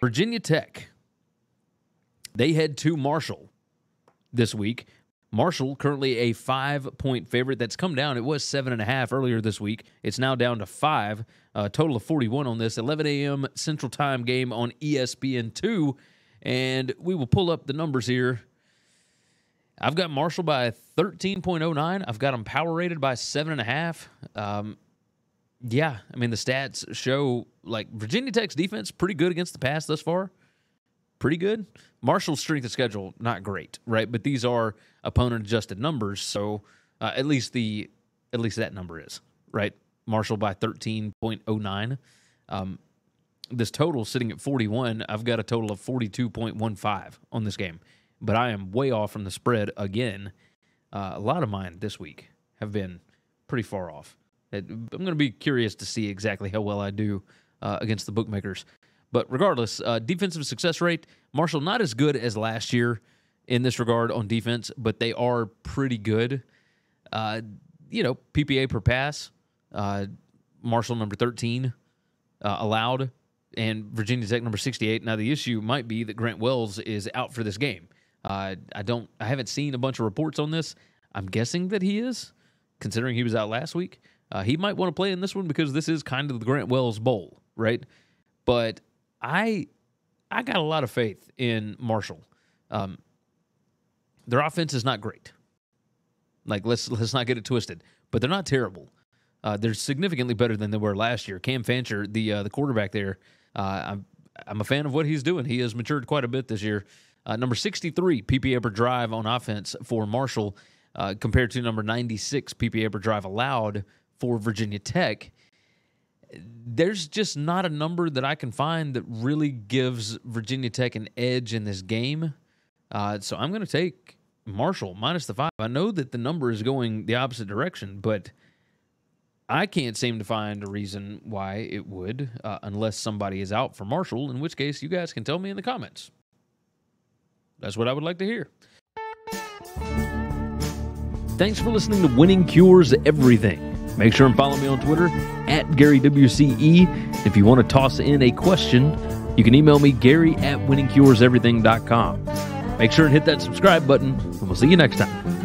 Virginia Tech. They head to Marshall this week. Marshall currently a five point favorite that's come down. It was seven and a half earlier this week. It's now down to five. A total of 41 on this 11 a.m. Central Time game on ESPN2. And we will pull up the numbers here. I've got Marshall by 13.09. I've got them power rated by seven and a half. Um, yeah, I mean the stats show like Virginia Tech's defense pretty good against the pass thus far. Pretty good. Marshall's strength of schedule not great, right? But these are opponent adjusted numbers, so uh, at least the at least that number is right. Marshall by thirteen point oh nine. Um, this total sitting at forty one. I've got a total of forty two point one five on this game, but I am way off from the spread again. Uh, a lot of mine this week have been pretty far off. I'm going to be curious to see exactly how well I do uh, against the bookmakers. But regardless, uh, defensive success rate, Marshall not as good as last year in this regard on defense, but they are pretty good. Uh, you know, PPA per pass, uh, Marshall number 13 uh, allowed, and Virginia Tech number 68. Now, the issue might be that Grant Wells is out for this game. Uh, I don't, I haven't seen a bunch of reports on this. I'm guessing that he is, considering he was out last week. Uh, he might want to play in this one because this is kind of the Grant Wells Bowl, right? But I I got a lot of faith in Marshall. Um, their offense is not great. Like let's let's not get it twisted, but they're not terrible. Uh, they're significantly better than they were last year. Cam Fancher, the uh, the quarterback there, uh, I'm I'm a fan of what he's doing. He has matured quite a bit this year. Uh, number 63 PPA per drive on offense for Marshall, uh, compared to number 96 PPA per drive allowed for Virginia Tech. There's just not a number that I can find that really gives Virginia Tech an edge in this game. Uh, so I'm going to take Marshall minus the five. I know that the number is going the opposite direction, but I can't seem to find a reason why it would, uh, unless somebody is out for Marshall, in which case you guys can tell me in the comments. That's what I would like to hear. Thanks for listening to Winning Cures Everything. Make sure and follow me on Twitter at GaryWCE. If you want to toss in a question, you can email me, Gary at winningcureseverything.com. Make sure and hit that subscribe button, and we'll see you next time.